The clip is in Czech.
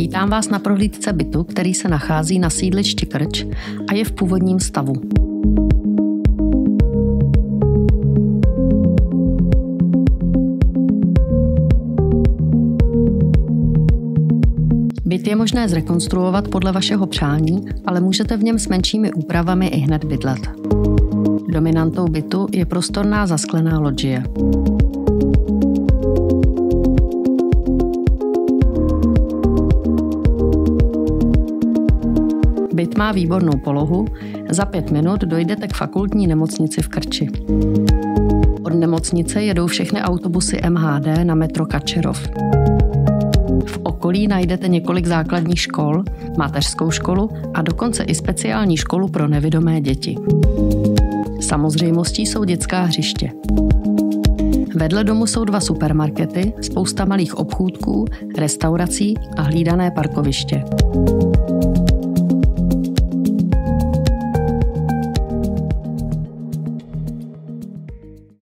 Vítám vás na prohlídce bytu, který se nachází na sídlišti Krč a je v původním stavu. Byt je možné zrekonstruovat podle vašeho přání, ale můžete v něm s menšími úpravami i hned bydlet. Dominantou bytu je prostorná zasklená loďie. Byt má výbornou polohu, za pět minut dojdete k fakultní nemocnici v Krči. Od nemocnice jedou všechny autobusy MHD na metro Kačerov. V okolí najdete několik základních škol, mateřskou školu a dokonce i speciální školu pro nevidomé děti. Samozřejmostí jsou dětská hřiště. Vedle domu jsou dva supermarkety, spousta malých obchůdků, restaurací a hlídané parkoviště.